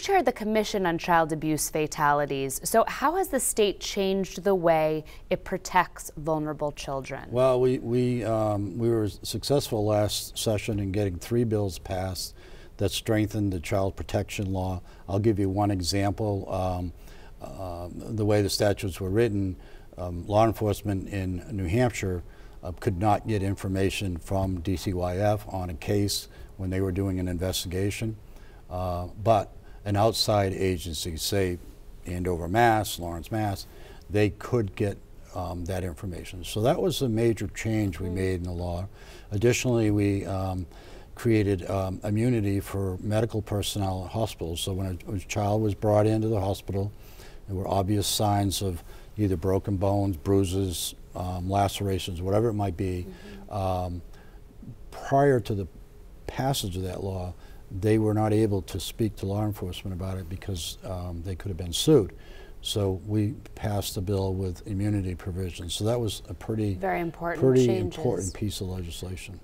chair the Commission on Child Abuse Fatalities. So, how has the state changed the way it protects vulnerable children? Well, we, we, um, we were successful last session in getting three bills passed that strengthened the child protection law. I'll give you one example. Um, uh, the way the statutes were written, um, law enforcement in New Hampshire uh, could not get information from DCYF on a case when they were doing an investigation. Uh, but an outside agency, say Andover, Mass, Lawrence, Mass, they could get um, that information. So that was a major change we made in the law. Additionally, we um, created um, immunity for medical personnel at hospitals. So when a, a, child was brought into the hospital, there were obvious signs of either broken bones, bruises, um, lacerations, whatever it might be. Mm -hmm. prior to the passage of that law, they were not able to speak to law enforcement about it because um, they could have been sued. So we passed a bill with immunity provisions. So that was a pretty very important pretty changes. important piece of legislation.